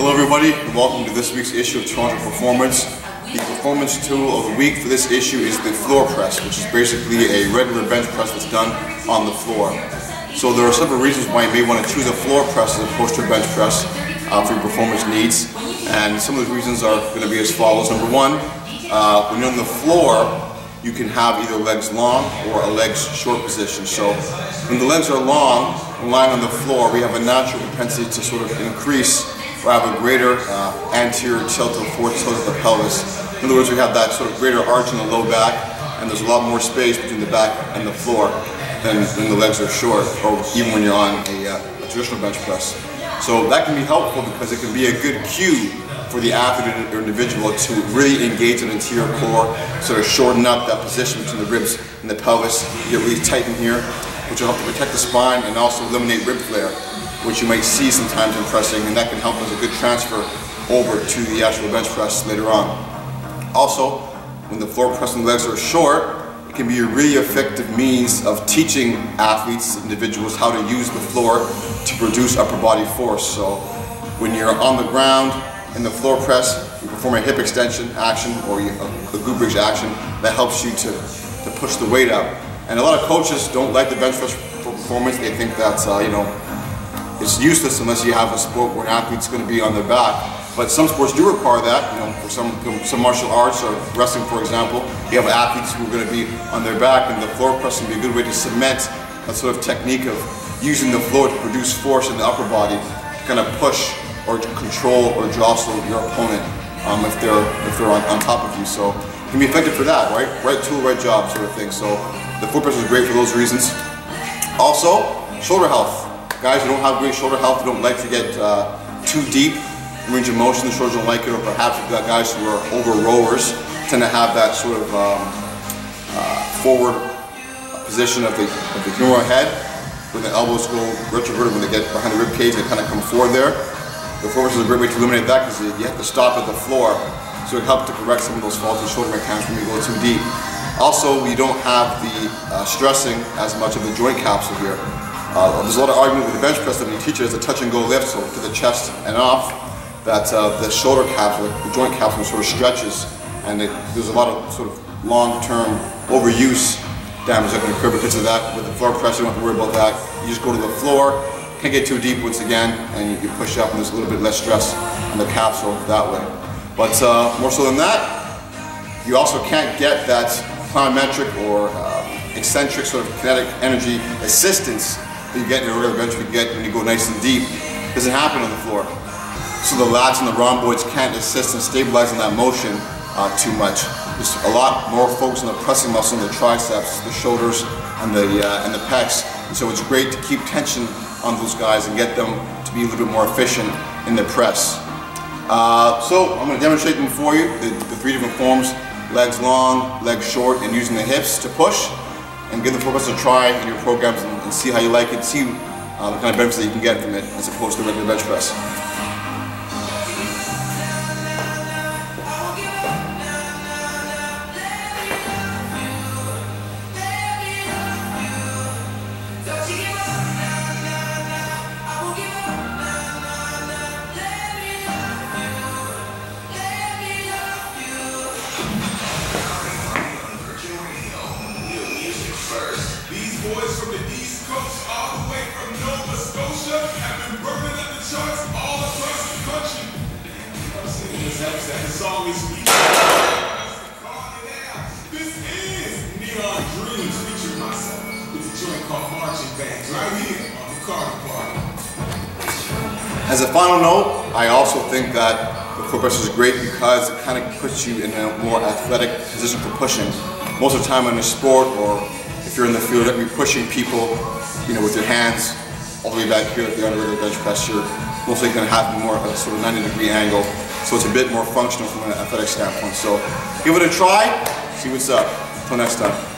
Hello everybody and welcome to this week's issue of Toronto Performance. The performance tool of the week for this issue is the floor press, which is basically a regular bench press that's done on the floor. So there are several reasons why you may want to choose a floor press as opposed to a bench press uh, for your performance needs. And some of the reasons are going to be as follows. Number one, uh, when you're on the floor, you can have either legs long or a legs short position. So when the legs are long lying on the floor, we have a natural propensity to sort of increase or have a greater uh, anterior tilt of forward tilt of the pelvis. In other words, we have that sort of greater arch in the low back and there's a lot more space between the back and the floor than when the legs are short or even when you're on a, uh, a traditional bench press. So that can be helpful because it can be a good cue for the athlete or individual to really engage the anterior core, sort of shorten up that position between the ribs and the pelvis, get really tight in here, which will help to protect the spine and also eliminate rib flare, which you might see sometimes in pressing, and that can help as a good transfer over to the actual bench press later on. Also, when the floor press and legs are short, it can be a really effective means of teaching athletes, individuals, how to use the floor to produce upper body force. So when you're on the ground in the floor press, you perform a hip extension action or a, glute bridge action that helps you to, to push the weight up. And a lot of coaches don't like the bench press performance. They think that, uh, you know, it's useless unless you have a sport where an athlete's going to be on their back. But some sports do require that. You know, for some some martial arts or wrestling, for example, you have athletes who are going to be on their back, and the floor press can be a good way to cement a sort of technique of using the floor to produce force in the upper body to kind of push or to control or jostle your opponent um, if they're if they're on, on top of you. So it can be effective for that, right? Right tool, right job, sort of thing. So the floor press is great for those reasons. Also, shoulder health. Guys who don't have great shoulder health, who don't like to get uh, too deep range of motion, the shoulders don't like it, or perhaps you've got guys who are over rowers, tend to have that sort of um, uh, forward position of the, of the humeral head, when the elbows go retroverted, when they get behind the rib cage, they kind of come forward there. The forward is a great way to eliminate that because you have to stop at the floor, so it helps to correct some of those faulty shoulder mechanics when you go too deep. Also, we don't have the uh, stressing as much of the joint capsule here. Uh, there's a lot of argument with the bench press that when you teach it as a touch and go lift, so to the chest and off, that uh, the shoulder capsule, the joint capsule sort of stretches and it, there's a lot of sort of long-term overuse damage that can occur because of that. With the floor press, you don't have to worry about that. You just go to the floor, can't get too deep once again, and you, you push up and there's a little bit less stress on the capsule that way. But uh, more so than that, you also can't get that plyometric or uh, eccentric sort of kinetic energy assistance you get in a regular bench you get when you go nice and deep. Doesn't happen on the floor. So the lats and the rhomboids can't assist in stabilizing that motion uh, too much. There's a lot more focus on the pressing muscle the triceps, the shoulders, and the, uh, and the pecs. And so it's great to keep tension on those guys and get them to be a little bit more efficient in their press. Uh, so I'm going to demonstrate them for you, the, the, three different forms, legs long, legs short, and using the hips to push. And give the focus a try in your programs and, see how you like it, see uh, the kind of benefits that you can get from it as opposed to regular bench press. Song is This is Neon Dreams featuring myself a joint called Marching right here on the Carter Party. As a final note, I also think that the floor press is great because it kind of puts you in a more athletic position for pushing. Most of the time in a sport or if you're in the field, you're pushing people, you know, with your hands all the way back here at the under bench press. You're mostly going to have more of a sort of 90 degree angle so it's a bit more functional from an athletic standpoint. So give it a try, see what's up. Until next time.